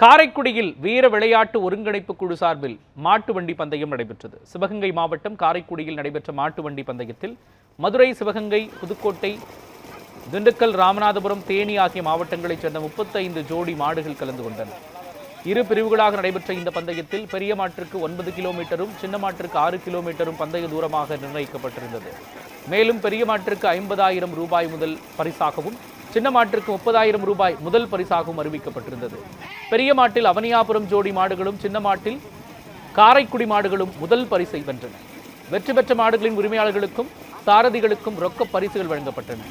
காரைக்குடியில் வீர விளையாட்டு ஒருங்கிணைப்பு குழு சார்பில் மாட்டு வண்டி பந்தயம் நடைபெற்றது. சிவகங்கை மாவட்டம் காரைக்குடியில் நடைபெற்ற மாட்டு வண்டி பந்தயத்தில் மதுரை சிவகங்கை புதுக்கோட்டை திண்டுக்கல் ராமநாதபுரம் தேனி ஆகிய மாவட்டங்களைச் சேர்ந்த முப்பத்தைந்து ஜோடி மாடுகள் கலந்து கொண்டன. இரு பிரிவுகளாக நடைபெற்ற இந்த பந்தயத்தில் பெரிய மாட்டிற்கு ஒன்பது கிலோமீட்டரும் சின்ன மாட்டிற்கு ஆறு கிலோமீட்டரும் பந்தய தூரமாக நிர்ணயிக்கப்பட்டிருந்தது. மேலும் பெரிய மாட்டிற்கு ஐம்பதாயிரம் ரூபாய் முதல் பரிசாகவும் சின்ன மாட்டிற்கு முப்பதாயிரம் ரூபாய் முதல் பரிசாகவும் அறிவிக்கப்பட்டிருந்தது. பெரிய மாட்டில் அவனியாபுரம் ஜோடி மாடுகளும் சின்ன மாட்டில் காரைக்குடி மாடுகளும் முதல் பரிசை வென்றன. வெற்றி பெற்ற மாடுகளின் உரிமையாளர்களுக்கும் சாரதிகளுக்கும் ரொக்க பரிசுகள் வழங்கப்பட்டன.